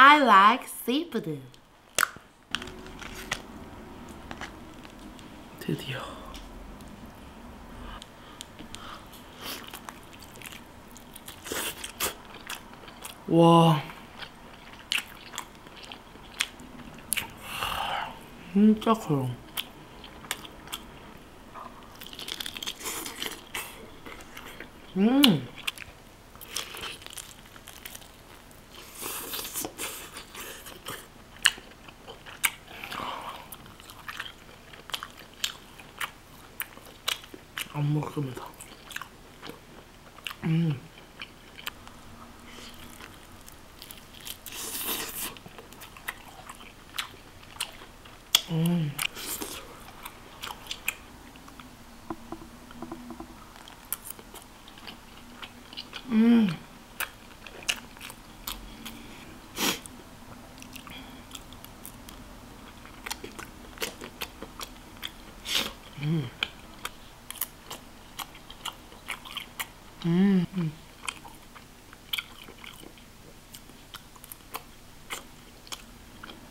I like seafood. 드디어 와 진짜 커요 음 안 먹습니다. 음. 음. 음. 음. 음.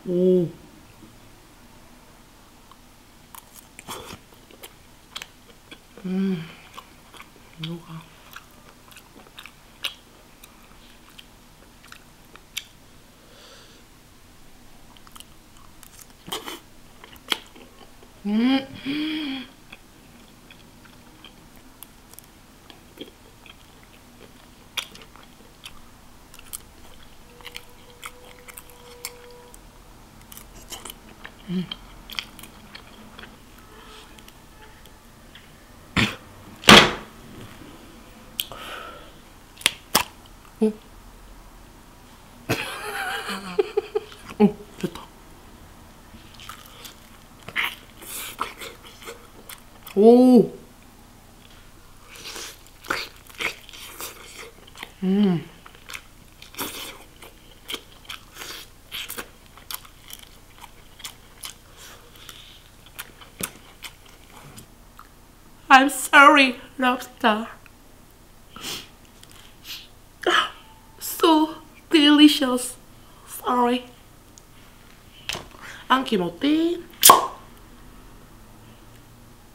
오. 음. 녹아. 음. 어? 어, 됐다. 오. 음. I'm sorry, lobster. So delicious. Sorry. Anche notte.